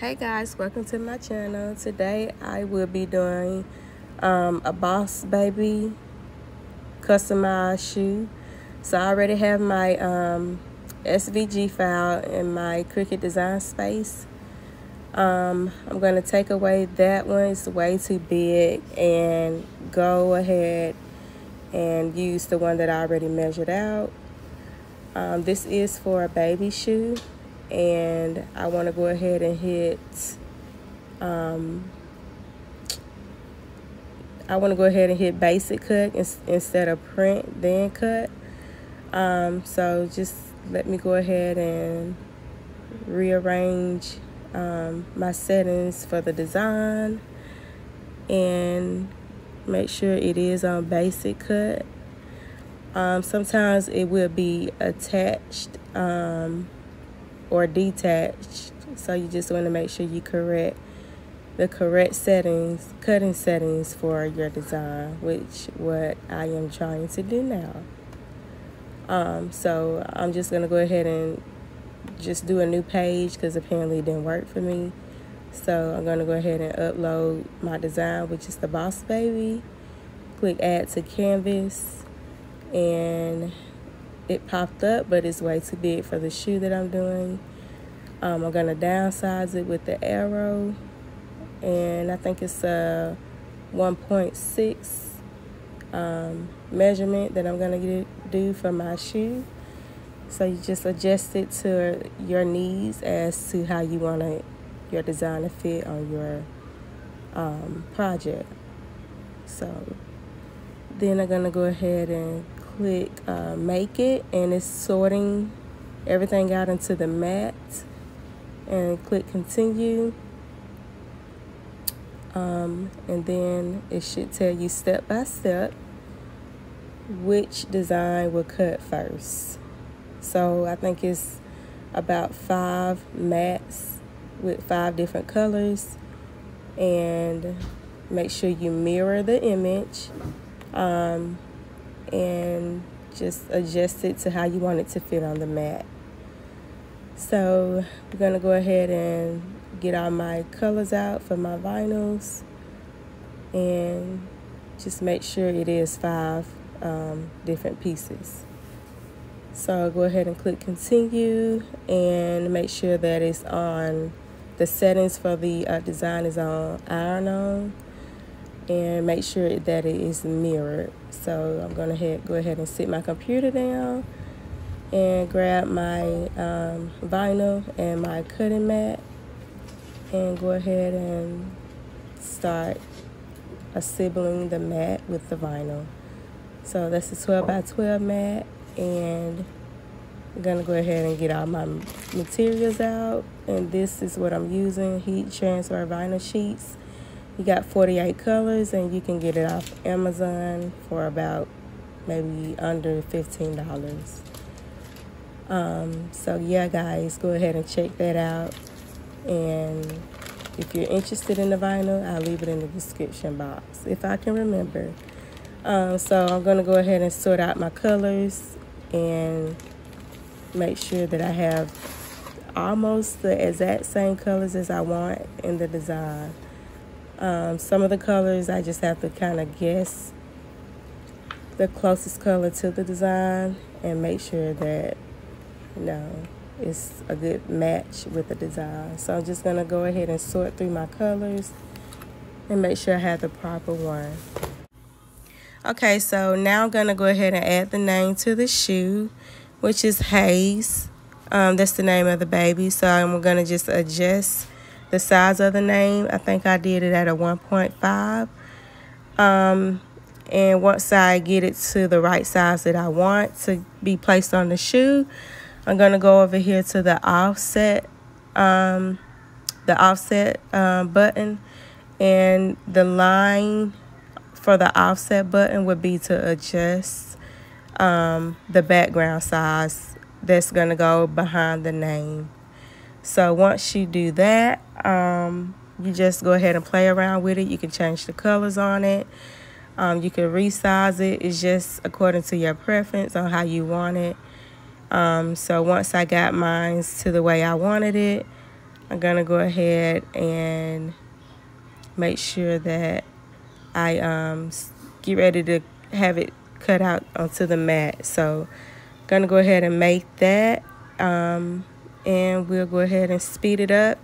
Hey guys, welcome to my channel. Today I will be doing um, a Boss Baby customized shoe. So I already have my um, SVG file in my Cricut Design Space. Um, I'm going to take away that one. It's way too big and go ahead and use the one that I already measured out. Um, this is for a baby shoe and I want to go ahead and hit um, I want to go ahead and hit basic cut instead of print then cut. Um, so just let me go ahead and rearrange um, my settings for the design and make sure it is on basic cut. Um, sometimes it will be attached um, or detached. So you just want to make sure you correct the correct settings cutting settings for your design which what I am trying to do now. Um, so I'm just gonna go ahead and just do a new page because apparently it didn't work for me. So I'm gonna go ahead and upload my design which is the boss baby. Click add to canvas and it popped up, but it's way too big for the shoe that I'm doing. Um, I'm gonna downsize it with the arrow, and I think it's a 1.6 um, measurement that I'm gonna get, do for my shoe. So you just adjust it to your needs as to how you want your design to fit on your um, project. So then I'm gonna go ahead and click uh, make it and it's sorting everything out into the mat and click continue. Um, and then it should tell you step by step which design will cut first. So I think it's about five mats with five different colors and make sure you mirror the image. Um, and just adjust it to how you want it to fit on the mat. So we're going to go ahead and get all my colors out for my vinyls and just make sure it is five um, different pieces. So I'll go ahead and click continue and make sure that it's on the settings for the uh, design is on iron on and make sure that it is mirrored. So I'm gonna head, go ahead and sit my computer down and grab my um, vinyl and my cutting mat and go ahead and start assembling the mat with the vinyl. So that's a 12 by 12 mat and I'm gonna go ahead and get all my materials out and this is what I'm using, heat transfer vinyl sheets you got 48 colors and you can get it off Amazon for about maybe under $15. Um, so yeah, guys, go ahead and check that out. And if you're interested in the vinyl, I'll leave it in the description box if I can remember. Um, so I'm going to go ahead and sort out my colors and make sure that I have almost the exact same colors as I want in the design. Um, some of the colors I just have to kind of guess the closest color to the design and make sure that you know it's a good match with the design. So I'm just gonna go ahead and sort through my colors and make sure I have the proper one. Okay, so now I'm gonna go ahead and add the name to the shoe, which is Haze. Um, that's the name of the baby. So I'm gonna just adjust the size of the name. I think I did it at a 1.5. Um, and once I get it to the right size that I want to be placed on the shoe, I'm going to go over here to the offset, um, the offset um, button. And the line for the offset button would be to adjust um, the background size that's going to go behind the name. So once you do that, um, you just go ahead and play around with it. You can change the colors on it. Um, you can resize it. It's just according to your preference on how you want it. Um, so once I got mine to the way I wanted it, I'm going to go ahead and make sure that I um, get ready to have it cut out onto the mat. So I'm going to go ahead and make that. Um, and we'll go ahead and speed it up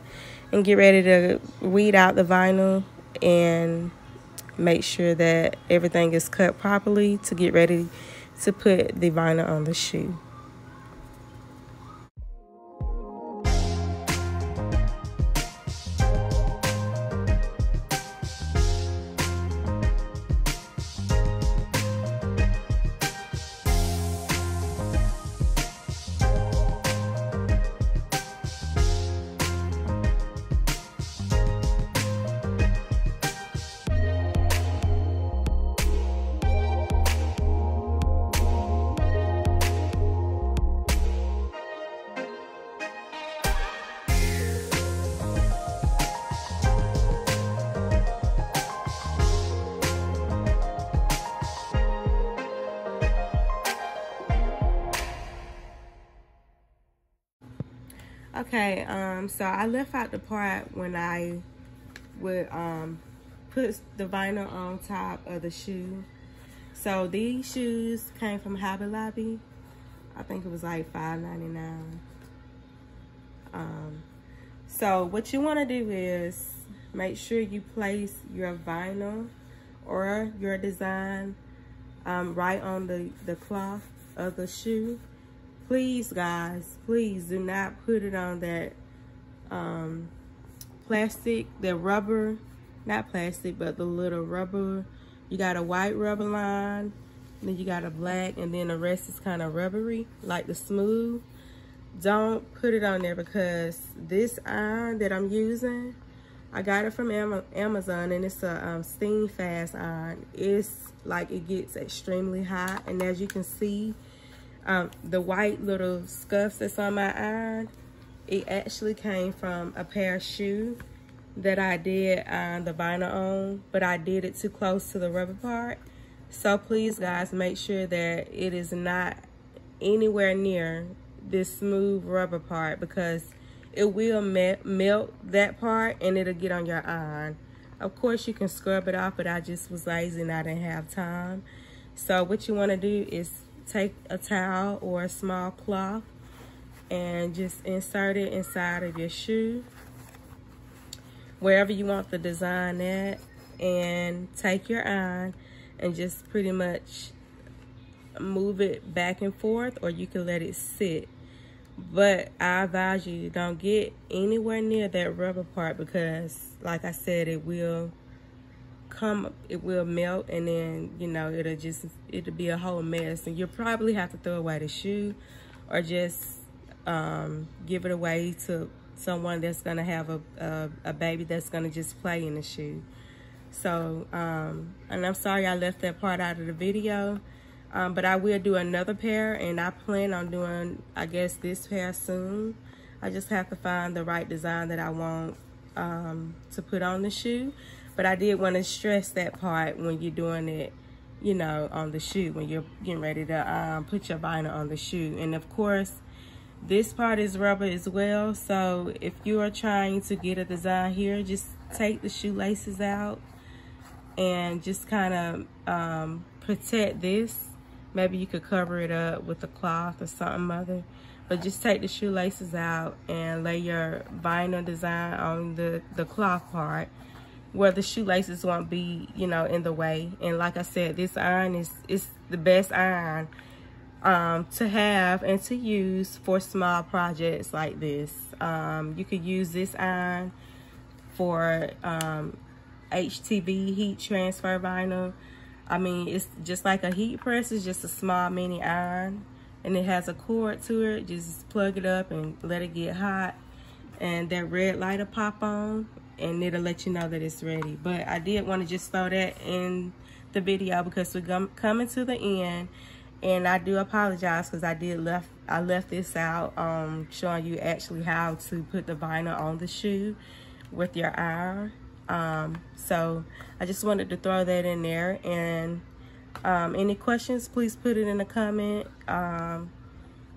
and get ready to weed out the vinyl and make sure that everything is cut properly to get ready to put the vinyl on the shoe. Okay, um, so I left out the part when I would um, put the vinyl on top of the shoe. So these shoes came from Hobby Lobby. I think it was like $5.99. Um, so what you want to do is make sure you place your vinyl or your design um, right on the, the cloth of the shoe please guys please do not put it on that um, plastic the rubber not plastic but the little rubber. You got a white rubber line then you got a black and then the rest is kind of rubbery like the smooth. Don't put it on there because this iron that I'm using I got it from Amazon and it's a um, Steamfast iron. It's like it gets extremely hot and as you can see um, the white little scuffs that's on my iron, it actually came from a pair of shoes that I did on the vinyl on, but I did it too close to the rubber part. So please guys, make sure that it is not anywhere near this smooth rubber part because it will me melt that part and it'll get on your iron. Of course you can scrub it off, but I just was lazy and I didn't have time. So what you wanna do is take a towel or a small cloth and just insert it inside of your shoe. Wherever you want the design at and take your iron and just pretty much move it back and forth or you can let it sit. But I advise you don't get anywhere near that rubber part because like I said it will come, it will melt and then, you know, it'll just, it'll be a whole mess. And you'll probably have to throw away the shoe or just um, give it away to someone that's gonna have a, a, a baby that's gonna just play in the shoe. So, um, and I'm sorry I left that part out of the video, um, but I will do another pair and I plan on doing, I guess, this pair soon. I just have to find the right design that I want um, to put on the shoe. But I did want to stress that part when you're doing it, you know, on the shoe, when you're getting ready to um, put your vinyl on the shoe. And of course, this part is rubber as well. So if you are trying to get a design here, just take the shoelaces out and just kind of um, protect this. Maybe you could cover it up with a cloth or something mother. But just take the shoelaces out and lay your vinyl design on the, the cloth part where the shoelaces won't be, you know, in the way. And like I said, this iron is, is the best iron um, to have and to use for small projects like this. Um, you could use this iron for um, HTV heat transfer vinyl. I mean, it's just like a heat press. It's just a small mini iron. And it has a cord to it. Just plug it up and let it get hot. And that red light will pop on and it'll let you know that it's ready. But I did want to just throw that in the video because we're coming to the end. And I do apologize because I did left I left this out um, showing you actually how to put the vinyl on the shoe with your iron. Um, so I just wanted to throw that in there. And um, any questions, please put it in the comment. Um,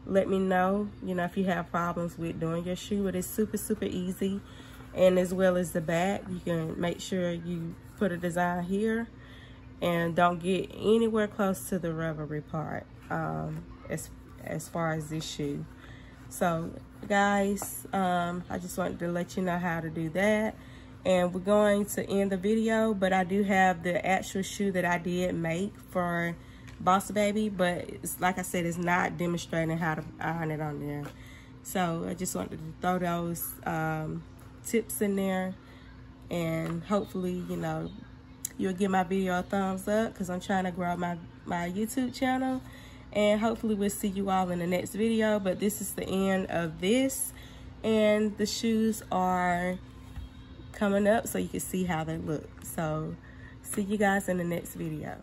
let me know, you know, if you have problems with doing your shoe. But It is super, super easy. And as well as the back, you can make sure you put a design here and don't get anywhere close to the rubbery part um, as, as far as this shoe. So guys, um, I just wanted to let you know how to do that. And we're going to end the video, but I do have the actual shoe that I did make for Boss Baby, but it's, like I said, it's not demonstrating how to iron it on there. So I just wanted to throw those um, tips in there. And hopefully, you know, you'll give my video a thumbs up because I'm trying to grow my, my YouTube channel. And hopefully we'll see you all in the next video. But this is the end of this. And the shoes are coming up so you can see how they look. So see you guys in the next video